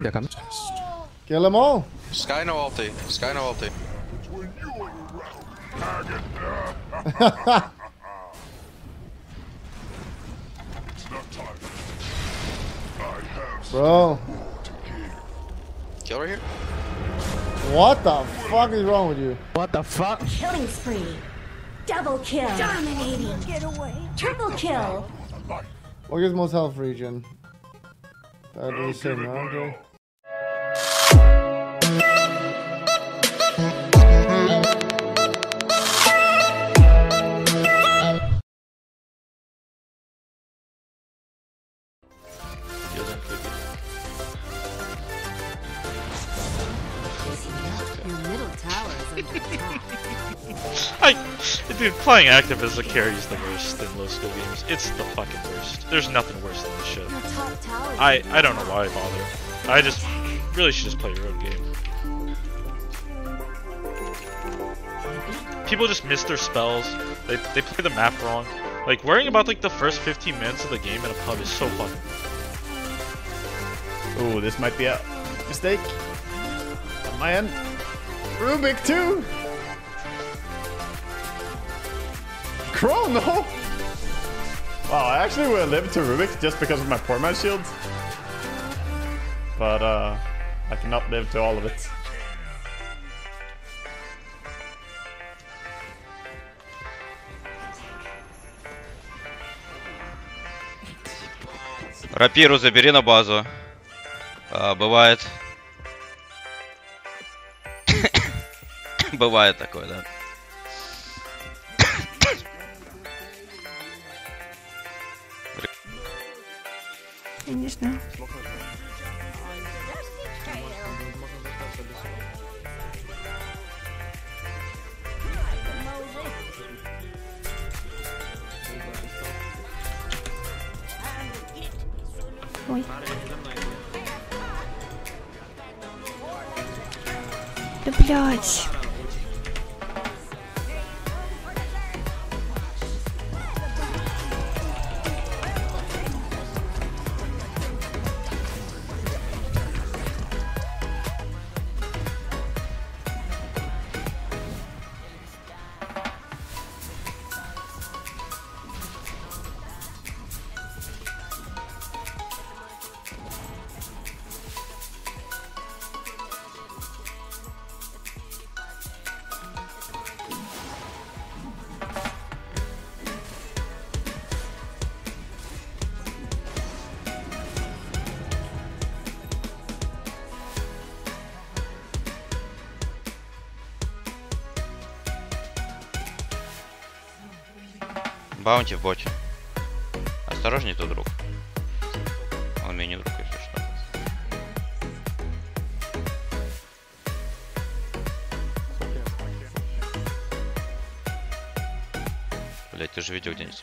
They're coming. Kill them all. Sky no ulti. Sky no ulti. Bro, Kill right here. what the fuck is wrong with you? What the fuck? Killing spree. Double kill. Dominating. Get away. Triple kill. What gives most health region? That is the same, okay. Dude, playing active as a carry is the worst in low skill games. It's the fucking worst. There's nothing worse than this shit. Your top tower. is I I don't know why I bother. I just really should just play your own game. People just miss their spells. They they play the map wrong. Like worrying about like the first 15 minutes of the game in a pub is so fucking. Ooh, this might be a mistake. On my end. Rubik too. Chrono. Wow, I actually will live to Rubik just because of my poor man shield. But uh, I cannot live to all of it. Рапиру забери на базу. А, бывает. Бывает такое, да. конечно. Ой. Да блядь. Баунти в боте. Осторожней тут, друг. Он мне не друг, если что. Блять, ты же видел где-нибудь.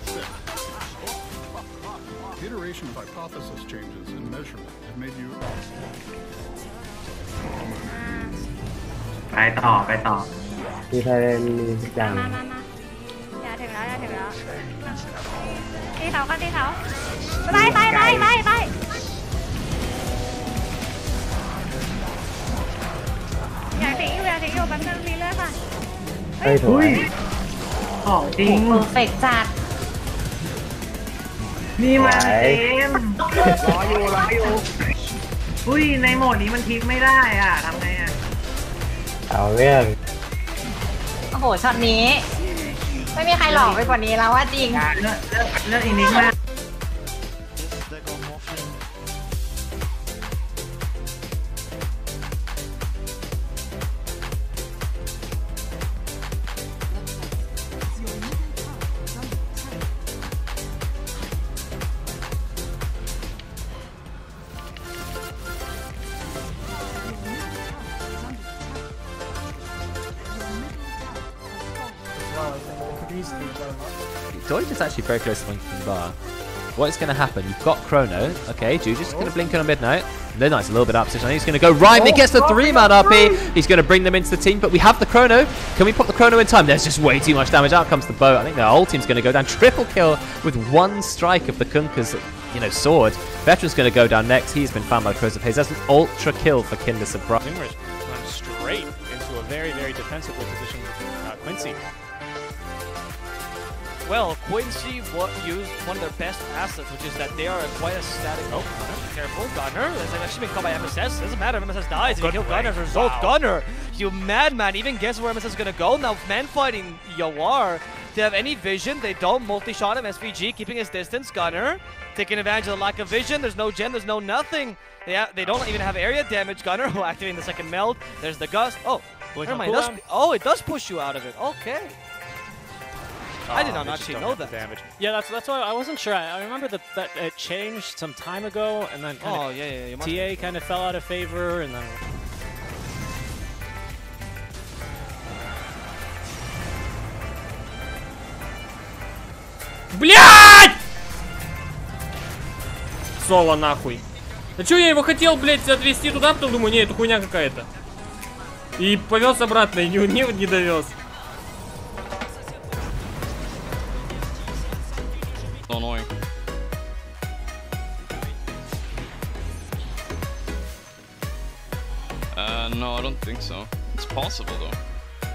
sick. Iteration of hypothesis changes and measurement have made you ไปต่อไปต่อ มีใครมีทุกอย่างมามามาอย่าถึงแล้วอย่าถึงแล้วตีเขาก็ตีเขาไปไปไปไปไป อย่าทิ้งอยู่อย่าทิ้งอยู่แป๊บนึงมีเลือดค่ะเฮ้ยสวย ของจริง เพอร์เฟกจัด นี่มันเต็มรออยู่รออยู่อุ้ยในโหมดนี้มันทิ้งไม่ได้อะทำไงอะเอาเรื่องโอ้โหช็อตนี้ ไม่มีใครหลอกไปกว่านี้แล้วว่าจริง เลือกเลือกเลือกอินิกมา Mega Deutsch is actually very close to Monkey Bar. What is going to happen? You've got Chrono. Okay, Juju's just going to blink in on Midnight. Midnight's a little bit up position. I think he's going to go Rhyme. He gets the three-man RP. He's going to bring them into the team, but we have the Chrono. Can we pop the Chrono in time? There's just way too much damage. Out comes the boat. I think the whole team's going to go down. Triple kill with one strike of the Kunkka's, you know, sword. Veteran's going to go down next. He's been found by the Crows of Haze. That's an ultra kill for Kinder Surprise. Numerous straight into a very, very defensively positioned uh, Quincy. Well, Quincy what used one of their best assets, which is that they are quite a static. Oh, careful, Gunner. That's actually been caught by MSS. Doesn't matter if MSS dies. If you kill Gunner as a result, Wow. Gunner, you madman, even guess where MSS is gonna go. Now, man fighting Yawar. Do they have any vision. They don't multi-shot him. SVG keeping his distance. Gunner taking advantage of the lack of vision. There's no gem. There's no nothing. They ha they don't even have area damage. Gunner who activating the second meld. There's the gust. Oh, never mind. It does, oh, it does push you out of it. Okay. I did Oh, not actually don't know have the that. Damage. Yeah, that's that's why I wasn't sure. I, I remember that that it changed some time ago, and then kind Oh, of yeah, yeah, must TA kind of fell out of favor, and then. Блять! Соло нахуй. Да чё я его хотел, блядь, отвезти туда, потом думаю, не, это хуйня какая-то. И повез обратно, и не, не, не довез. I don't think so. It's possible though.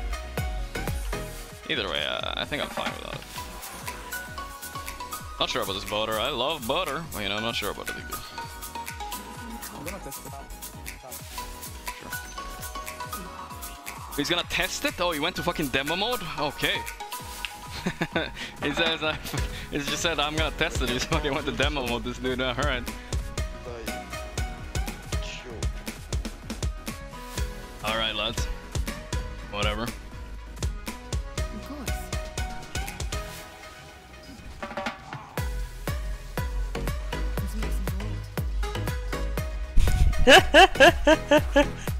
Either way, uh, I think I'm fine without it. Not sure about this butter. I love butter, but you know, I'm not sure about it. Sure. He's gonna test it? Oh, he went to fucking demo mode? Okay. he says, uh, he just said, I'm gonna test it. He's fucking went to demo mode, this dude. Alright. Alright, lads. Whatever.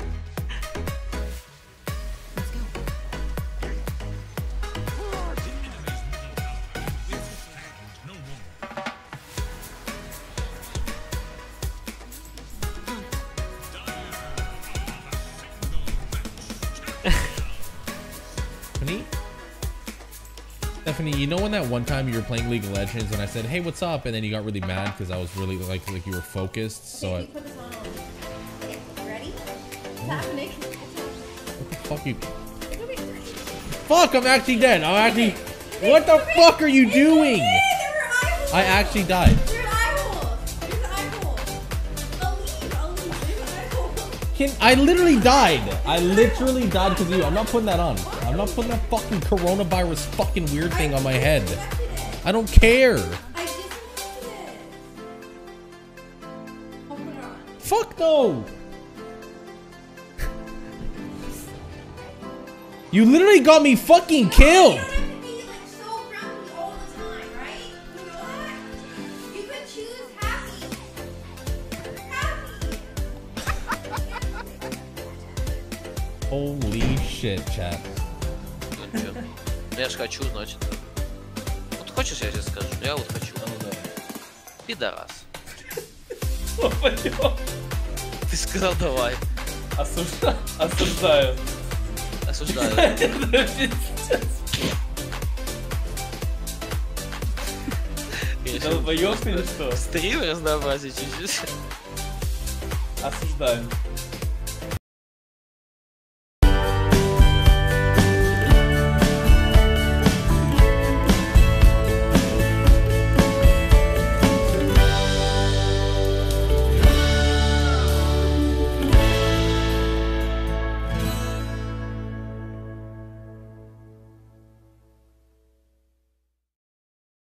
Stephanie? Stephanie, you know when that one time you were playing League of Legends and I said, "Hey, what's up?" and then you got really mad because I was really like like you were focused. So I, Put this on. Okay, ready? Oh. What's happening? what the fuck you? Fuck! I'm actually dead. I'm actually. What the fuck are you doing? I actually died. Can I literally died? I literally died because of you. I'm not putting that on. I'm not putting that fucking coronavirus fucking weird thing on my head. I don't care. Fuck no. You literally got me fucking killed. Holy shit, chat. Я ж хочу, значит. Вот хочешь, я тебе скажу? Я вот хочу. Пидорас. Ты сказал давай. Осуждаю. Осуждаю. Осуждаю. Долбоёб или что? Стрим разнообразие чуть-чуть. Осуждаю.